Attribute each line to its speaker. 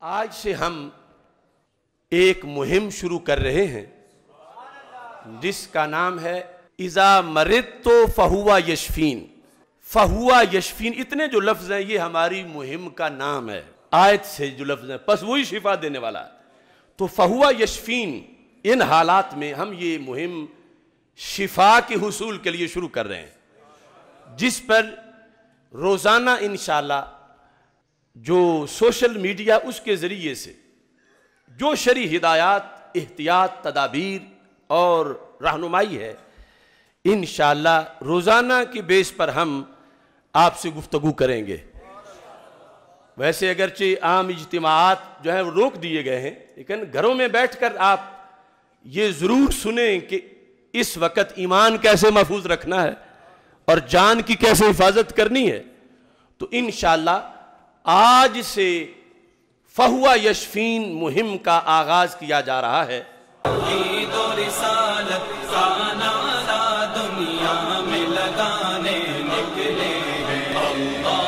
Speaker 1: آج سے ہم ایک مہم شروع کر رہے ہیں، جس کا نام ہے ازا مرد تو فہوا یشفین فہوا یشفین اتنے جو لفظ ہیں، یہ ہماری مہم کا نام ہے۔ آیت سے جو لفظ ہیں پس وہی شفا دینے والا ہے۔ تو فہوا یشفین ان حالات میں ہم یہ مہم شفا کے حصول کے لیے شروع کر رہے ہیں۔ جس پر روزانہ انشاءاللہ جو سوشل میڈیا اس کے ذریعے سے جو شرع ہدایات، احتیاط، تدابیر اور رہنمائی ہے، انشاءاللہ روزانہ کی بیس پر ہم آپ سے گفتگو کریں گے۔ ویسے اگرچہ عام اجتماعات جو ہیں وہ روک دیے گئے ہیں، لیکن گھروں میں بیٹھ کر آپ یہ ضرور سنیں کہ اس وقت ایمان کیسے محفوظ رکھنا ہے اور جان کی کیسے حفاظت کرنی ہے، تو انشاءاللہ آج سے فہوا یشفین مہم کا آغاز کیا جا رہا ہے۔
Speaker 2: دنیا میں لگانے نکلے ہیں۔